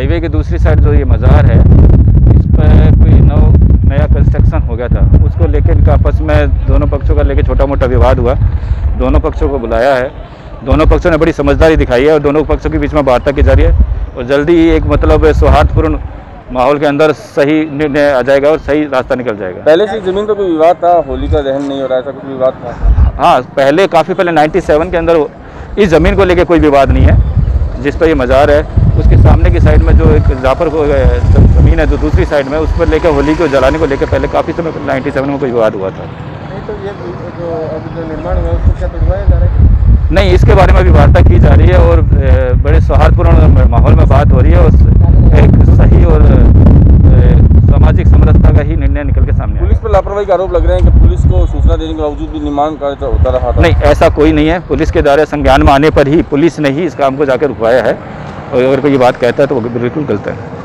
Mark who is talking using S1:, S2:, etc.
S1: Highway की दूसरी side जो ये मज़ार है इस पर कोई नव नया कंस्ट्रक्शन हो गया था। उसको लेकर इनका आपस में दोनों पक्षों का लेकर छोटा मोटा विवाद हुआ। दोनों पक्षों को बुलाया है। दोनों पक्षों ने बड़ी समझदारी दिखाई है और दोनों पक्षों के बीच में वार्ता की जा रही है और जल्दी ही एक मतलब सौहार्दपूर्ण माहौल के अंदर सही निर्णय आ जाएगा और सही रास्ता निकल जाएगा।
S2: पहले से ज़मीन का कोई विवाद था? होली का दहन नहीं हो रहा था कुछ विवाद था?
S1: हाँ पहले काफ़ी पहले 97 के अंदर इस ज़मीन को लेकर कोई विवाद नहीं है जिस पर ये मज़ार है। उसके सामने की साइड में जो एक जाफ़र को ज़मीन है जो दूसरी साइड में उस पर लेकर होली को जलाने को लेकर पहले काफ़ी समय पहले नाइन्टी सेवन में कोई विवाद हुआ था।
S2: नहीं तो ये जो अभी जो निर्माण हुआ उसको क्या तोड़वाया जा रहा है?
S1: नहीं इसके बारे में भी वार्ता की जा रही है और बड़े सौहार्दपूर्ण माहौल में बात हो रही है और एक सही और सामाजिक समरसता का ही निर्णय निकल के सामने
S2: पुलिस पर लापरवाही का आरोप लग रहे हैं कि पुलिस को सूचना देने के बावजूद भी निर्माण कार्य होता रहा था।
S1: नहीं ऐसा कोई नहीं है। पुलिस के दायरे संज्ञान में आने पर ही पुलिस ने ही इस काम को जाकर रुकवाया है। और अगर कोई ये बात कहता है तो वो बिल्कुल गलत है।